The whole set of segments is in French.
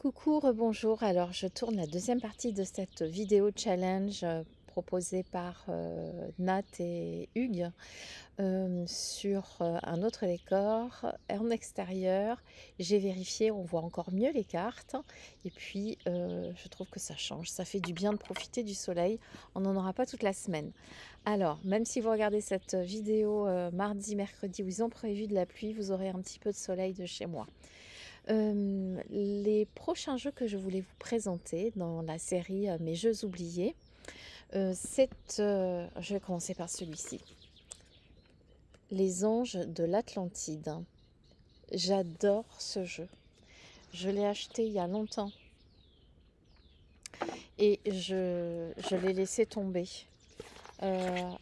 Coucou, bonjour. Alors, je tourne la deuxième partie de cette vidéo challenge euh, proposée par euh, Nat et Hugues euh, sur un autre décor en extérieur. J'ai vérifié, on voit encore mieux les cartes. Et puis, je trouve que ça change. Ça fait du bien de profiter du soleil. On n'en aura pas toute la semaine. Alors, même si vous regardez cette vidéo mardi, mercredi où ils ont prévu de la pluie, vous aurez un petit peu de soleil de chez moi. Euh, les prochains jeux que je voulais vous présenter dans la série euh, Mes jeux oubliés, euh, c'est, je vais commencer par celui-ci, Les anges de l'Atlantide. J'adore ce jeu. Je l'ai acheté il y a longtemps et je, je l'ai laissé tomber.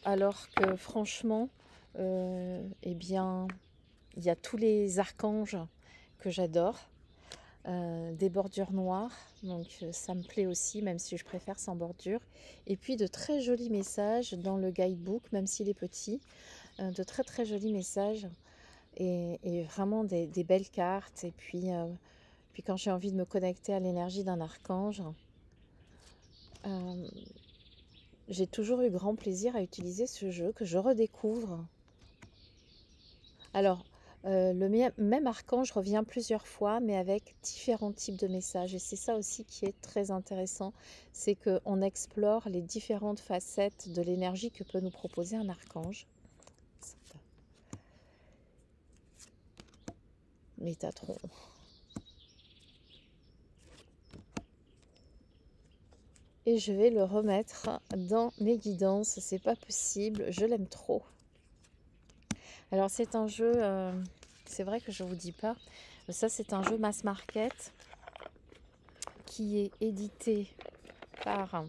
Alors que franchement, eh bien, il y a tous les archanges que j'adore. Euh, des bordures noires, donc euh, ça me plaît aussi, même si je préfère sans bordure. Et puis de très jolis messages dans le guidebook, même s'il est petit, euh, de très très jolis messages et, vraiment des, belles cartes. Et puis, quand j'ai envie de me connecter à l'énergie d'un archange, j'ai toujours eu grand plaisir à utiliser ce jeu que je redécouvre. Alors, euh, le même archange revient plusieurs fois, mais avec différents types de messages. Et c'est ça aussi qui est très intéressant, c'est qu'on explore les différentes facettes de l'énergie que peut nous proposer un archange. Métatron. Et je vais le remettre dans mes guidances. C'est pas possible, je l'aime trop. Alors c'est un jeu, euh, c'est vrai que je vous dis pas, ça c'est un jeu mass market qui est édité par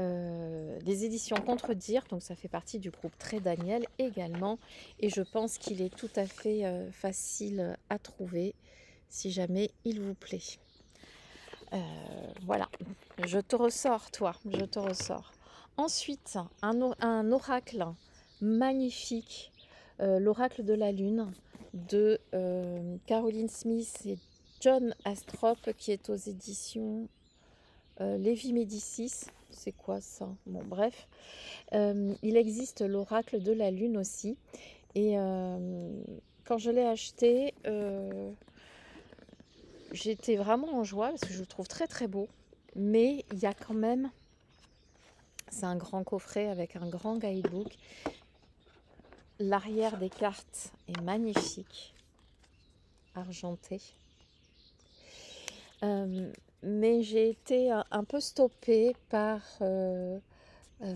euh, les éditions Contredire, donc ça fait partie du groupe Très Daniel également, et je pense qu'il est tout à fait euh, facile à trouver si jamais il vous plaît. Euh, voilà, je te ressors toi, je te ressors. Ensuite, un oracle magnifique, euh, l'oracle de la lune de euh, Caroline Smith et John Astrop qui est aux éditions euh, Lévi Médicis. C'est quoi ça? Bon, bref. Il existe l'oracle de la lune aussi. Et quand je l'ai acheté, j'étais vraiment en joie parce que je le trouve très très beau. Mais il y a quand même, c'est un grand coffret avec un grand guidebook. L'arrière des cartes est magnifique, argenté. Euh, mais j'ai été un, un peu stoppée par, euh, euh,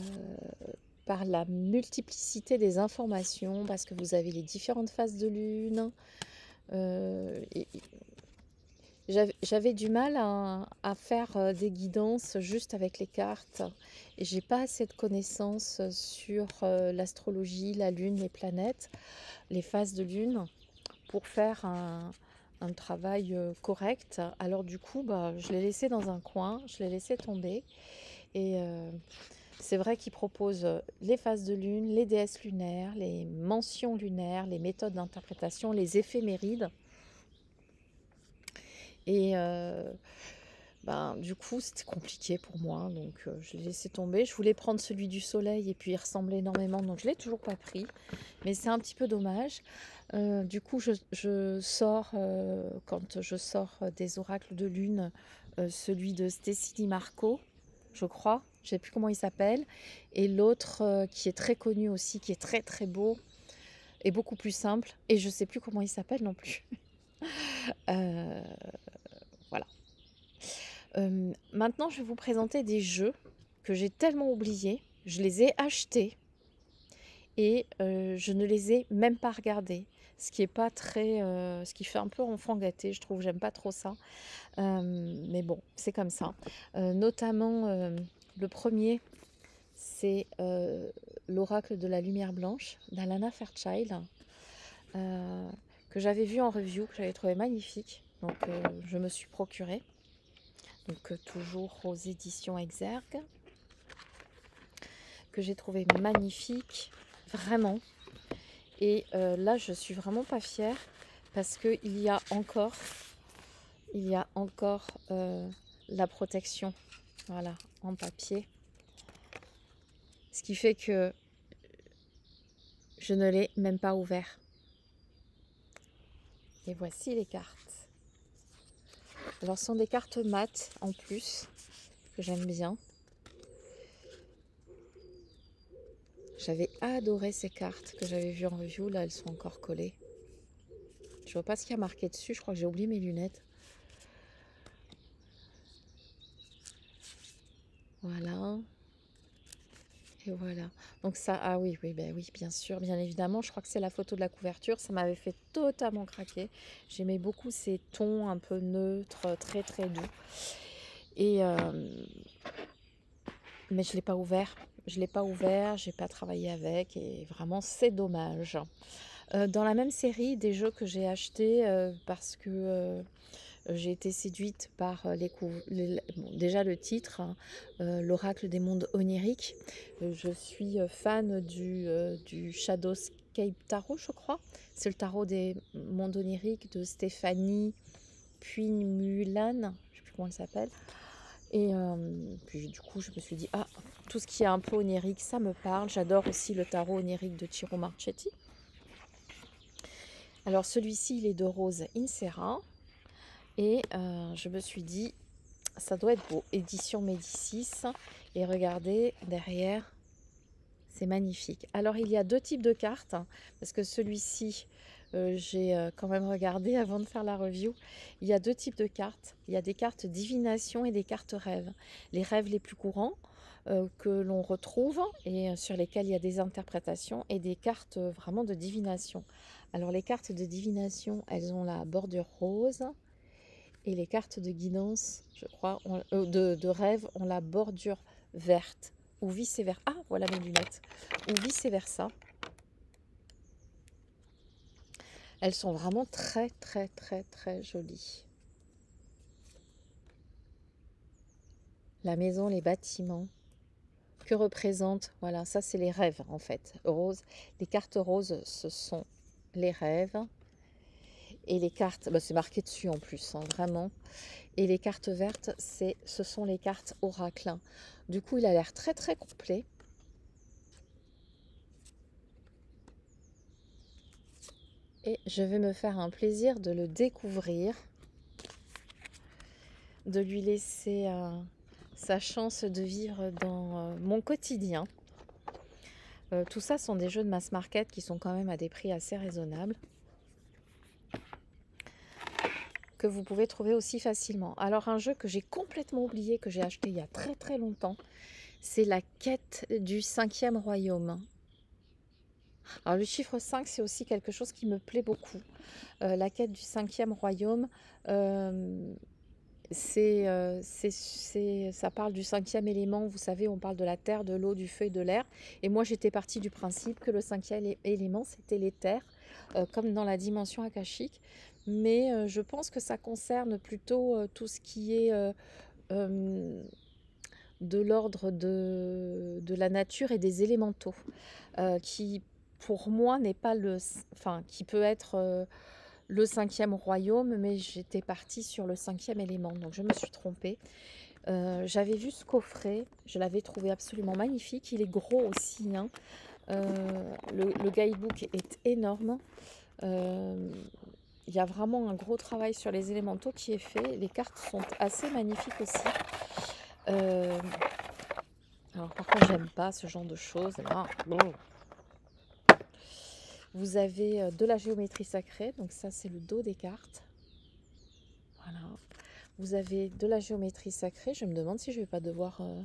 par la multiplicité des informations, parce que vous avez les différentes phases de lune. euh, j'avais du mal à, faire euh, des guidances juste avec les cartes. J'ai pas assez de connaissances sur euh, l'astrologie, la lune, les planètes, les phases de lune pour faire un, travail euh, correct. Alors du coup, bah, je l'ai laissé dans un coin, je l'ai laissé tomber. Et c'est vrai qu'il propose les phases de lune, les déesses lunaires, les mentions lunaires, les méthodes d'interprétation, les éphémérides. Et euh, ben, du coup, c'était compliqué pour moi, donc euh, je l'ai laissé tomber. Je voulais prendre celui du soleil et puis il ressemblait énormément, donc je l'ai toujours pas pris. Mais c'est un petit peu dommage. Euh, du coup, je, sors, quand je sors des oracles de lune, celui de Stéphanie Marco, je crois. Je sais plus comment il s'appelle. Et l'autre qui est très connu aussi, qui est très très beau et beaucoup plus simple. Et je sais plus comment il s'appelle non plus. Voilà. Euh, maintenant, je vais vous présenter des jeux que j'ai tellement oubliés. Je les ai achetés et euh, je ne les ai même pas regardés. Ce qui est pas très, euh, ce qui fait un peu enfant gâté, je trouve. J'aime pas trop ça, mais bon, c'est comme ça. Notamment le premier, c'est l'oracle de la lumière blanche d'Alana Fairchild, que j'avais vu en review, que j'avais trouvé magnifique. Donc, euh, je me suis procuré. Donc, euh, toujours aux éditions Exergue, que j'ai trouvé magnifique, vraiment. Et euh, là, je suis vraiment pas fière parce qu'il y a encore il y a encore la protection, voilà, en papier. Ce qui fait que je ne l'ai même pas ouvert. Et voici les cartes. Alors, ce sont des cartes mates en plus, que j'aime bien. J'avais adoré ces cartes que j'avais vues en review. Là, elles sont encore collées. Je vois pas ce qu'il y a marqué dessus. Je crois que j'ai oublié mes lunettes. Voilà. Voilà. Donc ça, ah oui, oui, ben oui, bien sûr, bien évidemment. Je crois que c'est la photo de la couverture. Ça m'avait fait totalement craquer. J'aimais beaucoup ces tons un peu neutres, très très doux. Et euh, mais je l'ai pas ouvert. Je l'ai pas ouvert. J'ai pas travaillé avec. Et vraiment, c'est dommage. Euh, dans la même série, des jeux que j'ai achetés euh, parce que j'ai été séduite par euh, déjà le titre, hein, euh, l'oracle des mondes oniriques. Euh, je suis fan du, Shadowscape Tarot, je crois. C'est le tarot des mondes oniriques de Stéphanie Puy-Mulan, je ne sais plus comment elle s'appelle. Et puis du coup, je me suis dit, ah, tout ce qui est un peu onirique, ça me parle. J'adore aussi le tarot onirique de Tiro Marchetti. Alors celui-ci, il est de Rose Insera. Et euh, je me suis dit, ça doit être beau. Édition Médicis. Et regardez, derrière, c'est magnifique. Alors, il y a deux types de cartes. Hein, parce que celui-ci, euh, j'ai euh, quand même regardé avant de faire la review. Il y a deux types de cartes. Il y a des cartes divination et des cartes rêves. Les rêves les plus courants que l'on retrouve et sur lesquels il y a des interprétations et des cartes vraiment de divination. Alors les cartes de divination, elles ont la bordure rose, et les cartes de guidance, je crois, euh, de, rêve, ont la bordure verte. Ou vice-versa. Ah, voilà mes lunettes. Ou vice-versa. Elles sont vraiment très, très, très, très jolies. La maison, les bâtiments. Que représentent, voilà, ça c'est les rêves en fait. Rose, les cartes roses, ce sont les rêves. Et les cartes, bah, c'est marqué dessus en plus, hein, vraiment. Et les cartes vertes, c'est, ce sont les cartes oracle. Du coup, il a l'air très très complet. Et je vais me faire un plaisir de le découvrir, de lui laisser euh, sa chance de vivre dans euh, mon quotidien. Euh, tout ça sont des jeux de mass market qui sont quand même à des prix assez raisonnables que vous pouvez trouver aussi facilement. Alors un jeu que j'ai complètement oublié, que j'ai acheté il y a très très longtemps, c'est la quête du cinquième royaume. Alors le chiffre 5, c'est aussi quelque chose qui me plaît beaucoup. Euh, la quête du cinquième royaume, euh, euh, c'est, ça parle du cinquième élément. Vous savez, on parle de la terre, de l'eau, du feu et de l'air. Et moi, j'étais partie du principe que le cinquième élément, c'était les terres, comme dans la dimension akashique mais euh, je pense que ça concerne plutôt euh, tout ce qui est euh, de l'ordre de, la nature et des élémentaux, qui pour moi n'est pas le, enfin qui peut être le cinquième royaume, mais j'étais partie sur le cinquième élément, donc je me suis trompée. J'avais vu ce coffret, je l'avais trouvé absolument magnifique. Il est gros aussi. Hein. le, le, guidebook est énorme. Il y a vraiment un gros travail sur les élémentaux qui est fait. Les cartes sont assez magnifiques aussi. Euh, alors par contre, j'aime pas ce genre de choses. Vous avez euh, de la géométrie sacrée. Donc ça, c'est le dos des cartes. Voilà. Vous avez de la géométrie sacrée. Je me demande si je vais pas devoir euh,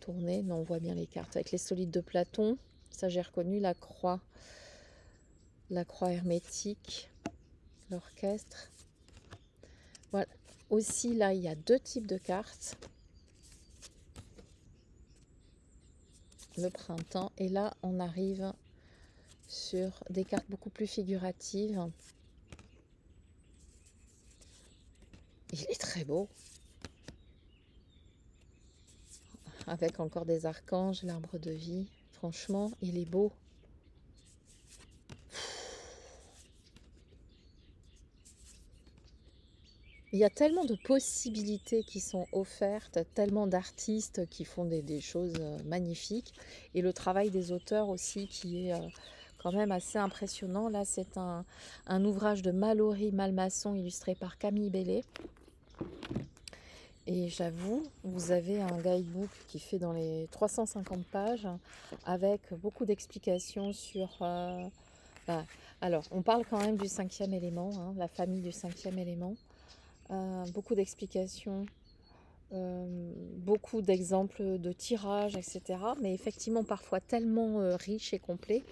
tourner. Non, on voit bien les cartes. Avec les solides de Platon. Ça, j'ai reconnu la croix. La croix hermétique l'orchestre. Voilà. Aussi, là, il y a deux types de cartes. Le printemps. Et là, on arrive sur des cartes beaucoup plus figuratives. Il est très beau. Avec encore des archanges, l'arbre de vie. Franchement, il est beau. Il y a tellement de possibilités qui sont offertes, tellement d'artistes qui font des, choses euh, magnifiques, et le travail des auteurs aussi qui est euh, quand même assez impressionnant. Là, c'est un, ouvrage de Mallory Malmasson illustré par Camille Bellet. Et j'avoue, vous avez un guidebook qui fait dans les 350 pages avec beaucoup d'explications sur... Euh, bah, alors, on parle quand même du cinquième élément, hein, la famille du cinquième élément. Euh, beaucoup d'explications, euh, beaucoup d'exemples de tirages, etc. Mais effectivement, parfois tellement euh, riche et complet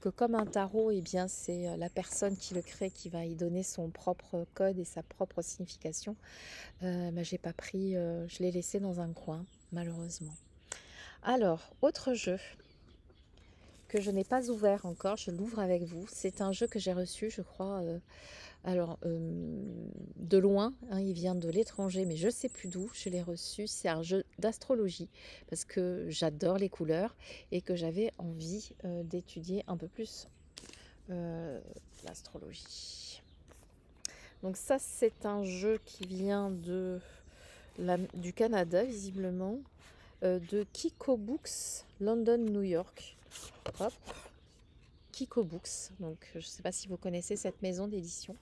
que comme un tarot, eh bien, c'est la personne qui le crée qui va y donner son propre code et sa propre signification. J'ai pas pris, je l'ai laissé dans un coin, malheureusement. Alors, autre jeu que je n'ai pas ouvert encore, je l'ouvre avec vous. C'est un jeu que j'ai reçu, je crois, alors, de loin, hein, il vient de l'étranger, mais je ne sais plus d'où je l'ai reçu. C'est un jeu d'astrologie, parce que j'adore les couleurs et que j'avais envie d'étudier un peu plus l'astrologie. Donc ça, c'est un jeu qui vient du Canada, visiblement, de Kiko Books, London, New York. Hop. Kiko Books. Donc, je ne sais pas si vous connaissez cette maison d'édition.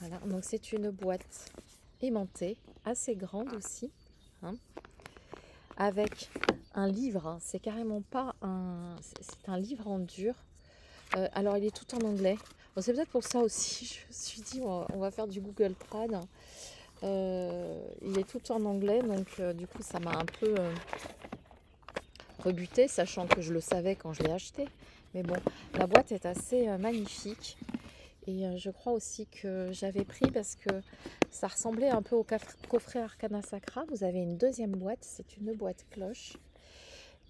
Voilà, donc c'est une boîte aimantée, assez grande aussi, hein, avec un livre. Hein. c'est carrément pas un, c'est un livre en dur. Euh, alors il est tout en anglais. c'est peut-être pour ça aussi. Je me suis dit on va, faire du Google Trad. Euh, il est tout en anglais, donc euh, du coup ça m'a un peu rebuté, sachant que je le savais quand je l'ai acheté. Mais bon, la boîte est assez magnifique. Et euh, je crois aussi que j'avais pris parce que ça ressemblait un peu au coffret Arcana Sacra. Vous avez une deuxième boîte, c'est une boîte cloche.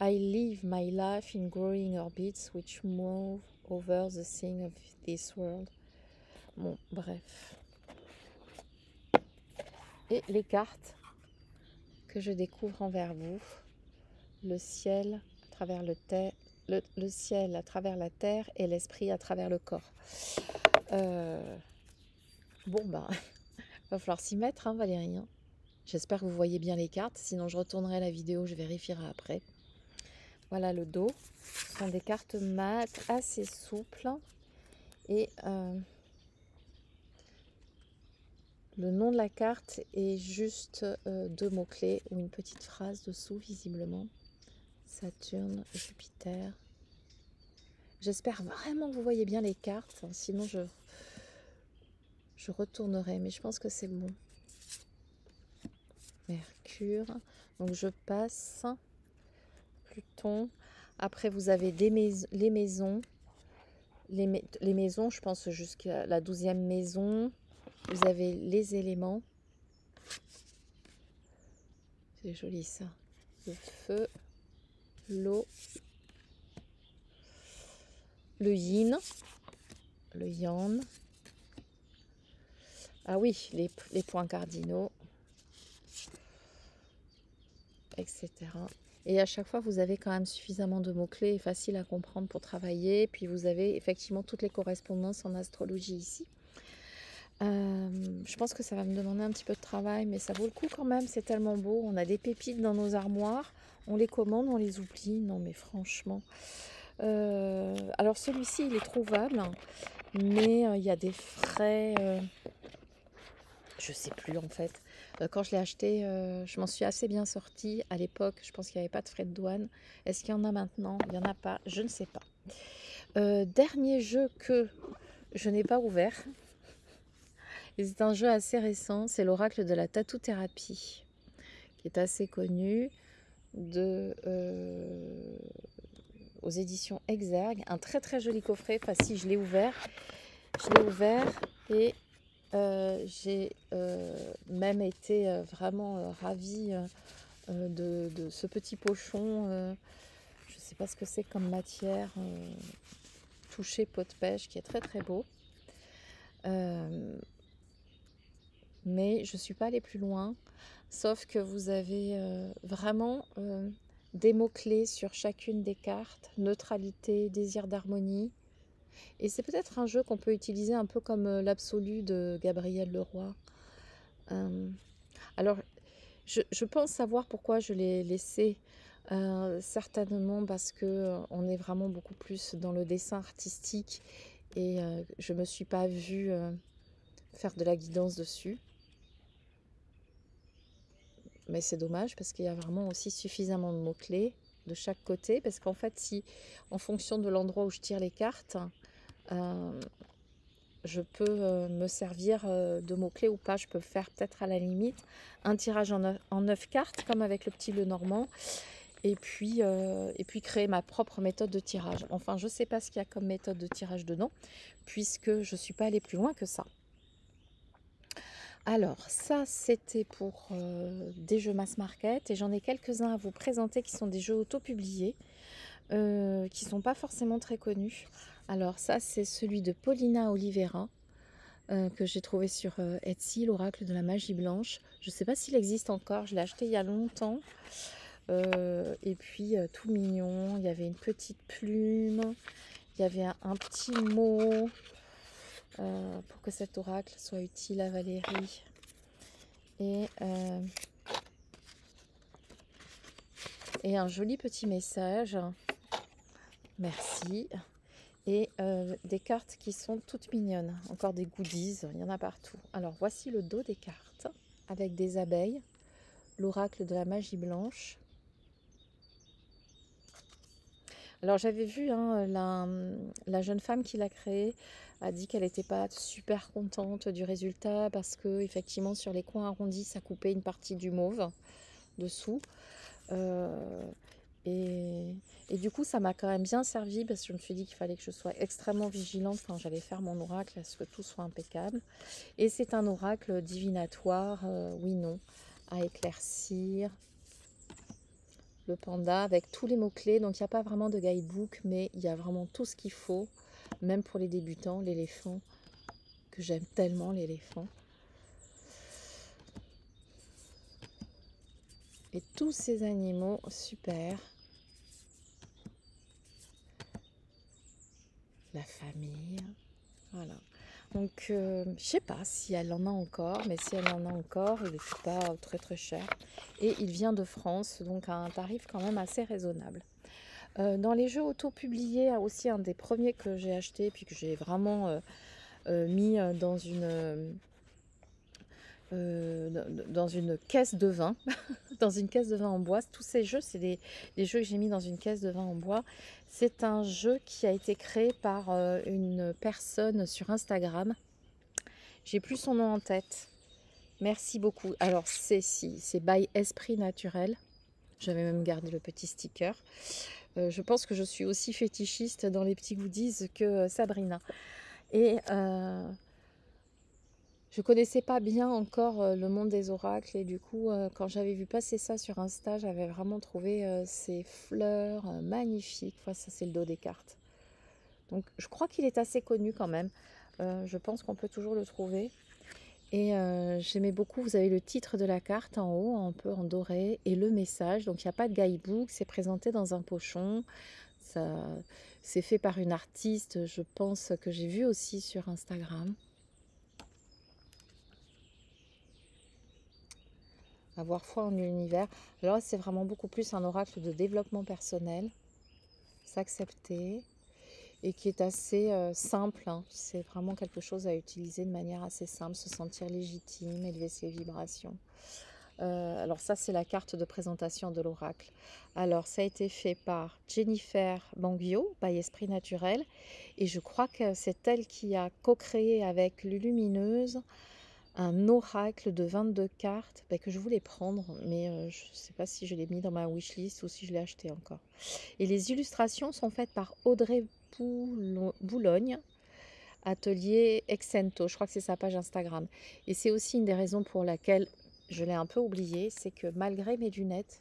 I live my life in growing orbits which move over the thing of this world. Bon, bref. Et les cartes que je découvre envers vous. Le ciel à travers le, ciel à travers la terre et l'esprit à travers le corps. Euh, bon, ben, va falloir s'y mettre, hein, Valérie. Hein. J'espère que vous voyez bien les cartes. Sinon, je retournerai la vidéo, je vérifierai après. Voilà le dos. Ce sont des cartes mat assez souples. Et euh, le nom de la carte est juste euh, deux mots-clés ou une petite phrase dessous, visiblement. Saturne, Jupiter, J'espère vraiment que vous voyez bien les cartes. Hein, sinon, je, je retournerai. Mais je pense que c'est bon. Mercure. Donc, je passe. Pluton. Après, vous avez des les maisons. Les, les maisons, je pense jusqu'à la douzième maison. Vous avez les éléments. C'est joli ça. Le feu, l'eau, le yin, le yang. Ah oui, les, points cardinaux, etc. Et à chaque fois, vous avez quand même suffisamment de mots-clés faciles à comprendre pour travailler. Puis vous avez effectivement toutes les correspondances en astrologie ici. Euh, je pense que ça va me demander un petit peu de travail, mais ça vaut le coup quand même. C'est tellement beau. On a des pépites dans nos armoires. On les commande, on les oublie. Non, mais franchement. Euh, alors celui-ci, il est trouvable, mais euh, il y a des frais. Euh, je sais plus en fait. quand je l'ai acheté, je m'en suis assez bien sortie. À l'époque, je pense qu'il n'y avait pas de frais de douane. Est-ce qu'il y en a maintenant? Il n'y en a pas. Je ne sais pas. dernier jeu que je n'ai pas ouvert. C'est un jeu assez récent. C'est l'oracle de la tatou-thérapie, qui est assez connu de aux éditions Exergue. Un très très joli coffret. Enfin, si je l'ai ouvert, je l'ai ouvert et euh, j'ai euh, même été euh, vraiment ravie de, ce petit pochon. je ne sais pas ce que c'est comme matière. touché pot de pêche qui est très très beau. mais je ne suis pas allée plus loin. Sauf que vous avez vraiment des mots-clés sur chacune des cartes, neutralité, désir d'harmonie. Et c'est peut-être un jeu qu'on peut utiliser un peu comme euh, l'absolu de Gabriel Leroy. Euh, alors, je, pense savoir pourquoi je l'ai laissé. Euh, certainement parce que on est vraiment beaucoup plus dans le dessin artistique et je ne me suis pas vue faire de la guidance dessus. Mais c'est dommage parce qu'il y a vraiment aussi suffisamment de mots-clés de chaque côté. Parce qu'en fait, si en fonction de l'endroit où je tire les cartes, euh, je peux euh, me servir euh, de mots-clés ou pas. Je peux faire peut-être à la limite un tirage en neuf, cartes, comme avec le petit bleu normand. Et puis, et puis créer ma propre méthode de tirage. Enfin, je ne sais pas ce qu'il y a comme méthode de tirage dedans, puisque je ne suis pas allée plus loin que ça. Alors, ça, c'était pour des jeux mass market et j'en ai quelques-uns à vous présenter qui sont des jeux auto-publiés, qui ne sont pas forcément très connus. Alors, ça, c'est celui de Paulina Oliveira que j'ai trouvé sur Etsy, l'oracle de la magie blanche. Je ne sais pas s'il existe encore, je l'ai acheté il y a longtemps. et puis, tout mignon, il y avait une petite plume, il y avait un petit mot. Euh, pour que cet oracle soit utile à Valérie. Et, euh, un joli petit message. Merci. Et euh, des cartes qui sont toutes mignonnes. Encore des goodies, il y en a partout. Alors voici le dos des cartes avec des abeilles, l'oracle de la magie blanche. Alors j'avais vu hein, la, jeune femme qui l'a créé a dit qu'elle n'était pas super contente du résultat parce que effectivement sur les coins arrondis ça coupait une partie du mauve dessous euh, et, du coup ça m'a quand même bien servi parce que je me suis dit qu'il fallait que je sois extrêmement vigilante quand j'allais faire mon oracle à ce que tout soit impeccable. Et c'est un oracle divinatoire euh, oui non à éclaircir le panda avec tous les mots clés donc il n'y a pas vraiment de guidebook mais il y a vraiment tout ce qu'il faut même pour les débutants, l'éléphant, que j'aime tellement l'éléphant. Et tous ces animaux, super. La famille, voilà. Donc, euh, je sais pas si elle en a encore, mais si elle en a encore, il n'est pas très très cher. Et il vient de France, donc à un tarif quand même assez raisonnable. Euh, dans les jeux auto-publiés, aussi un des premiers que j'ai acheté, puis que j'ai vraiment euh, euh, mis dans une, dans une caisse de vin, dans une caisse de vin en bois. Tous ces jeux, c'est des, jeux que j'ai mis dans une caisse de vin en bois. C'est un jeu qui a été créé par une personne sur Instagram. J'ai plus son nom en tête. Merci beaucoup. Alors c'est si, c'est by Esprit Naturel. J'avais même gardé le petit sticker. Euh, je pense que je suis aussi fétichiste dans les petits goodies que euh, Sabrina. Et euh, je connaissais pas bien encore le monde des oracles et du coup quand j'avais vu passer ça sur Insta j'avais vraiment trouvé ces fleurs magnifiques. ça c'est le dos des cartes. Donc je crois qu'il est assez connu quand même. je pense qu'on peut toujours le trouver. Et euh, j'aimais beaucoup, vous avez le titre de la carte en haut, un peu en doré, et le message. Donc il n'y a pas de guidebook, c'est présenté dans un pochon. C'est fait par une artiste, je pense, que j'ai vu aussi sur Instagram. Avoir foi en l'univers. Alors c'est vraiment beaucoup plus un oracle de développement personnel. S'accepter et qui est assez euh, simple. Hein. C'est vraiment quelque chose à utiliser de manière assez simple, se sentir légitime, élever ses vibrations. Euh, alors ça, c'est la carte de présentation de l'oracle. Alors, ça a été fait par Jennifer Banguio, by Esprit Naturel. Et je crois que c'est elle qui a co-créé avec Lulumineuse un oracle de 22 cartes bah, que je voulais prendre, mais euh, je ne sais pas si je l'ai mis dans ma wishlist ou si je l'ai acheté encore. Et les illustrations sont faites par Audrey Boulogne, atelier Exento. Je crois que c'est sa page Instagram. Et c'est aussi une des raisons pour laquelle je l'ai un peu oublié, c'est que malgré mes lunettes,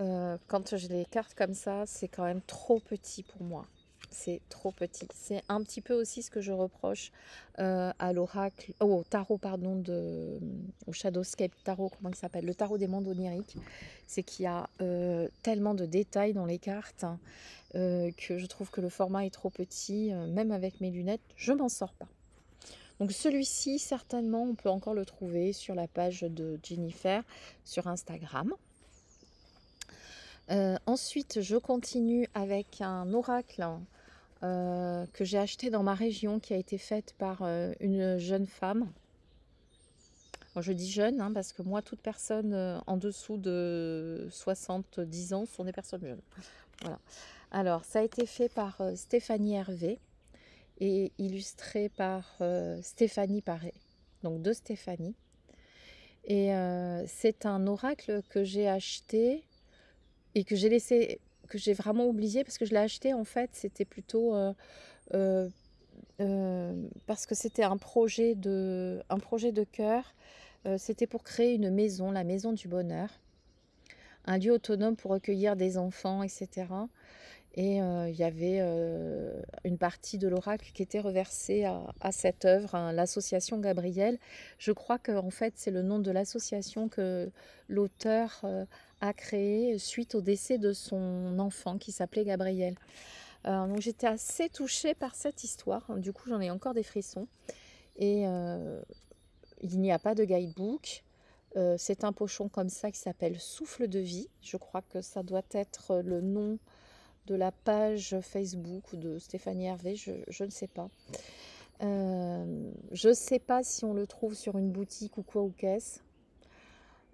euh, quand je les carte comme ça, c'est quand même trop petit pour moi. C'est trop petit. C'est un petit peu aussi ce que je reproche euh, à l'oracle, oh, au tarot, pardon, au Shadowscape Tarot, comment il s'appelle Le tarot des mondes oniriques. C'est qu'il y a euh, tellement de détails dans les cartes hein, euh, que je trouve que le format est trop petit. même avec mes lunettes, je m'en sors pas. Donc celui-ci, certainement, on peut encore le trouver sur la page de Jennifer sur Instagram. Ensuite, je continue avec un oracle euh, que j'ai acheté dans ma région qui a été faite par euh, une jeune femme. je dis jeune hein, parce que moi, toute personne en dessous de 70 ans sont des personnes jeunes. Voilà. Alors, ça a été fait par Stéphanie Hervé et illustré par Stéphanie Paré, donc de Stéphanie. Et c'est un oracle que j'ai acheté et que j'ai laissé, que j'ai vraiment oublié parce que je l'ai acheté en fait, c'était plutôt euh, euh, euh, parce que c'était un projet de, un projet de cœur. c'était pour créer une maison, la maison du bonheur, un lieu autonome pour recueillir des enfants, etc. Et il y avait une partie de l'oracle qui était reversée à, cette œuvre, l'association Gabriel. Je crois que en fait c'est le nom de l'association que l'auteur a créé suite au décès de son enfant qui s'appelait Gabriel. Euh, donc j'étais assez touchée par cette histoire. Du coup, j'en ai encore des frissons. Et euh, il n'y a pas de guidebook. Euh, c'est un pochon comme ça qui s'appelle Souffle de vie. Je crois que ça doit être le nom de la page Facebook de Stéphanie Hervé. Je, je ne sais pas. je ne sais pas si on le trouve sur une boutique ou quoi ou qu'est-ce.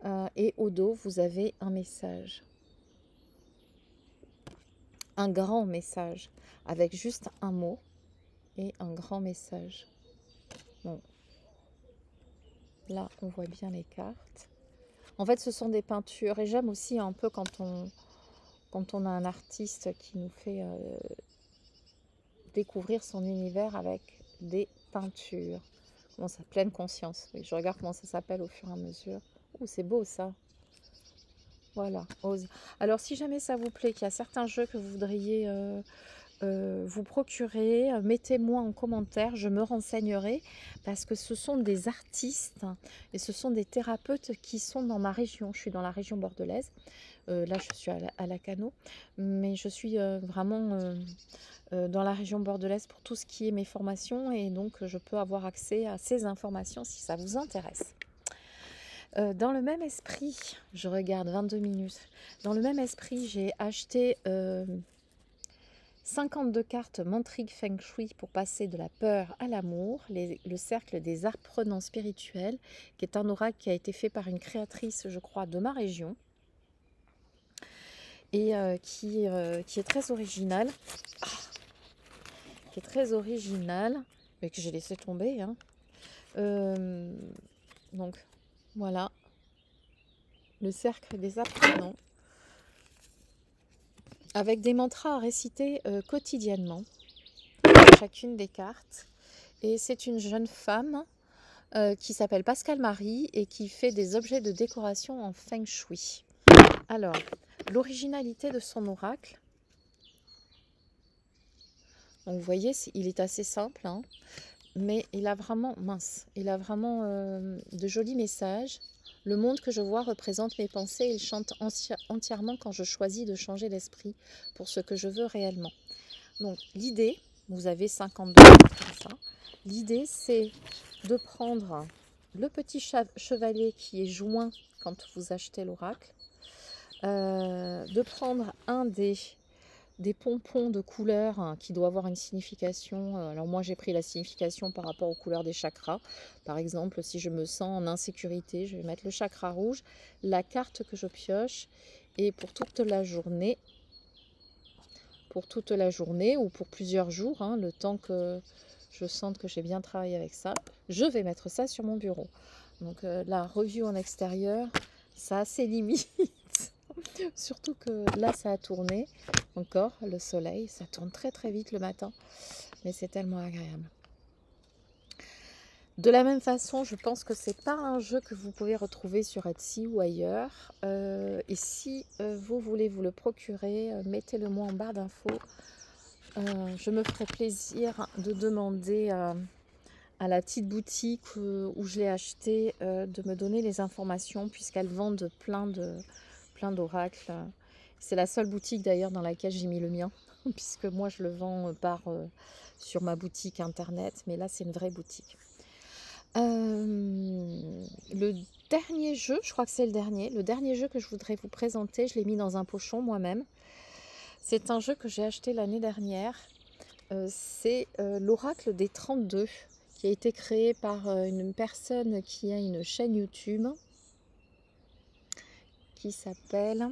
Euh, et au dos, vous avez un message. Un grand message avec juste un mot et un grand message. Bon. Là, on voit bien les cartes. En fait, ce sont des peintures. Et j'aime aussi un peu quand on, a un artiste qui nous fait euh, découvrir son univers avec des peintures. Bon, ça pleine conscience. je regarde comment ça s'appelle au fur et à mesure. C'est beau ça. Voilà, ose. Alors si jamais ça vous plaît, qu'il y a certains jeux que vous voudriez euh, euh, vous procurer, euh, mettez-moi en commentaire, je me renseignerai parce que ce sont des artistes et ce sont des thérapeutes qui sont dans ma région. Je suis dans la région bordelaise. là, je suis à la, à Cano, mais je suis vraiment dans la région bordelaise pour tout ce qui est mes formations et donc je peux avoir accès à ces informations si ça vous intéresse. Euh, dans le même esprit, je regarde 22 minutes. Dans le même esprit, j'ai acheté 52 euh, cartes Mantrig Feng Shui pour passer de la peur à l'amour, le cercle des apprenants spirituels, qui est un oracle qui a été fait par une créatrice, je crois, de ma région et euh, qui, qui, est très original. Ah, qui est très original, mais que j'ai laissé tomber. Hein. donc, voilà. Le cercle des apprenants. Avec des mantras à réciter euh, quotidiennement. Chacune des cartes. Et c'est une jeune femme euh, qui s'appelle Pascal Marie et qui fait des objets de décoration en feng shui. Alors, l'originalité de son oracle. Vous voyez, il est assez simple. Hein mais il a vraiment, mince, il a vraiment euh, de jolis messages. Le monde que je vois représente mes pensées. Il chante entièrement quand je choisis de changer l'esprit pour ce que je veux réellement. Donc l'idée, vous avez 52 comme ça. L'idée, c'est de prendre le petit chevalier qui est joint quand vous achetez l'oracle, euh, de prendre un des des pompons de couleurs hein, qui doivent avoir une signification. Euh, alors moi j'ai pris la signification par rapport aux couleurs des chakras. Par exemple, si je me sens en insécurité, je vais mettre le chakra rouge, la carte que je pioche et pour toute la journée, pour toute la journée ou pour plusieurs jours, hein, le temps que je sente que j'ai bien travaillé avec ça, je vais mettre ça sur mon bureau. Donc euh, la revue en extérieur, ça a ses limites. Surtout que là, ça a tourné encore, le soleil. Ça tourne très très vite le matin, mais c'est tellement agréable. De la même façon, je pense que c'est pas un jeu que vous pouvez retrouver sur Etsy ou ailleurs. Euh, et si euh, vous voulez vous le procurer, euh, mettez-le moi en barre d'infos. je me ferai plaisir de demander à la petite boutique où je l'ai acheté de me donner les informations puisqu'elles vendent plein de, plein d'oracles. C'est la seule boutique d'ailleurs dans laquelle j'ai mis le mien, puisque moi je le vends euh, par, euh, sur ma boutique internet, mais là c'est une vraie boutique. le dernier jeu, je crois que c'est le dernier, le dernier jeu que je voudrais vous présenter, je l'ai mis dans un pochon moi-même. C'est un jeu que j'ai acheté l'année dernière. c'est l'Oracle des 32 qui a été créé par une personne qui a une chaîne YouTube qui s'appelle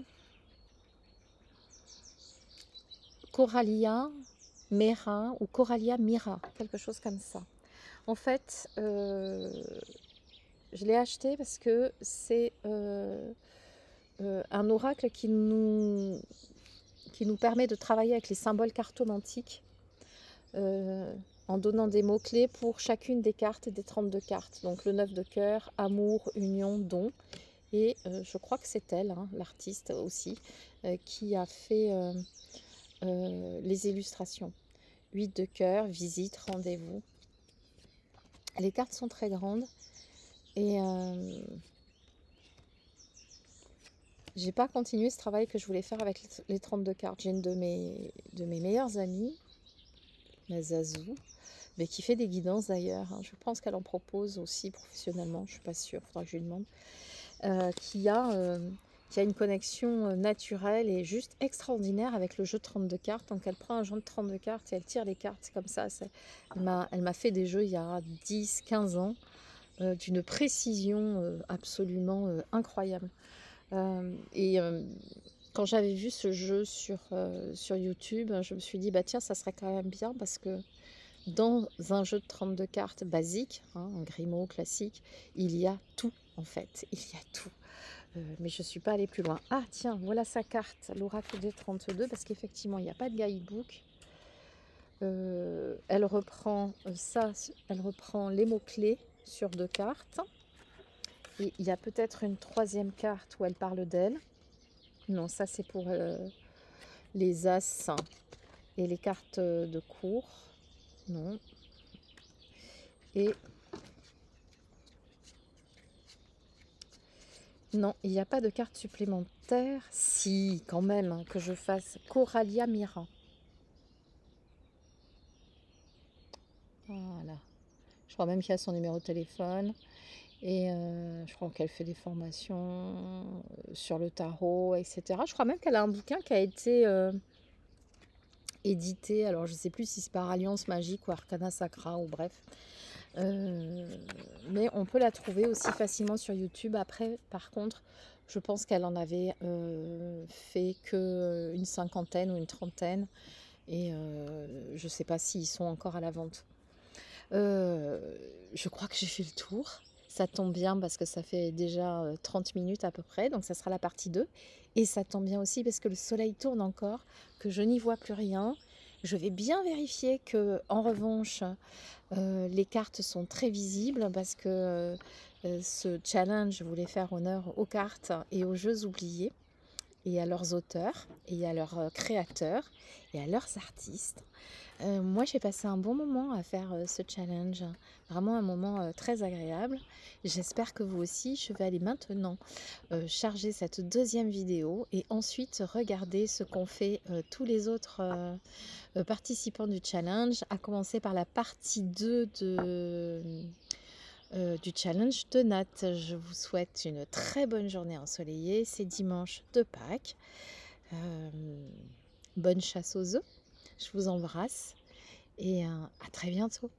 Coralia Mera ou Coralia Mira, quelque chose comme ça. En fait, euh, je l'ai acheté parce que c'est euh, euh, un oracle qui nous, qui nous permet de travailler avec les symboles cartomantiques en donnant des mots-clés pour chacune des cartes des 32 cartes. Donc le 9 de cœur, amour, union, don. Et je crois que c'est elle, hein, l'artiste aussi, qui a fait les illustrations. 8 de cœur, visite, rendez-vous. Les cartes sont très grandes et euh, j'ai pas continué ce travail que je voulais faire avec les 32 cartes. J'ai une de mes, de mes meilleures amies, Zazou, mais qui fait des guidances d'ailleurs. Hein. Je pense qu'elle en propose aussi professionnellement, je suis pas sûre, il faudra que je lui demande. Euh, qui a euh, qui a une connexion euh, naturelle et juste extraordinaire avec le jeu de 32 cartes. Donc elle prend un jeu de 32 cartes et elle tire les cartes comme ça. Elle m'a fait des jeux il y a 10-15 ans euh, d'une précision absolument incroyable. et quand j'avais vu ce jeu sur, sur YouTube, je me suis dit, bah tiens, ça serait quand même bien parce que dans un jeu de 32 cartes basique, hein, un Grimaud classique, il y a tout en fait. Il y a tout. Euh, mais je ne suis pas allée plus loin. Ah tiens, voilà sa carte, l'oracle des 32, parce qu'effectivement, il n'y a pas de guidebook. Euh, elle reprend euh, ça, elle reprend les mots-clés sur deux cartes. Et il y a peut-être une troisième carte où elle parle d'elle. Non, ça c'est pour les as et les cartes de cours. Non. Et Non, il n'y a pas de carte supplémentaire. Si, quand même, hein, que je fasse Coralia Mira. Voilà. Je crois même qu'il y a son numéro de téléphone. Et euh, je crois qu'elle fait des formations euh, sur le tarot, etc. Je crois même qu'elle a un bouquin qui a été euh, Alors, je ne sais plus si c'est par Alliance Magique ou Arcana Sacra ou bref. Euh, mais on peut la trouver aussi facilement sur YouTube. Après, par contre, je pense qu'elle en avait euh, fait que une cinquantaine ou une trentaine. Et euh, je ne sais pas s'ils sont encore à la vente. je crois que j'ai fait le tour. Ça tombe bien parce que ça fait déjà 30 minutes à peu près, donc ça sera la partie 2. Et ça tombe bien aussi parce que le soleil tourne encore, que je n'y vois plus rien, je vais bien vérifier que, en revanche, euh, les cartes sont très visibles parce que euh, ce challenge voulait faire honneur aux cartes et aux jeux oubliés et à leurs auteurs et à leurs créateurs et à leurs artistes. moi, j'ai passé un bon moment à faire ce challenge, vraiment un moment très agréable. J'espère que vous aussi. Je vais aller maintenant charger cette deuxième vidéo et ensuite regarder ce qu'ont fait tous les autres participants du challenge, à commencer par la partie 2 de euh, du challenge de Nat. Je vous souhaite une très bonne journée ensoleillée. C'est dimanche de Pâques. Euh, bonne chasse aux œufs. Je vous embrasse et euh, à très bientôt.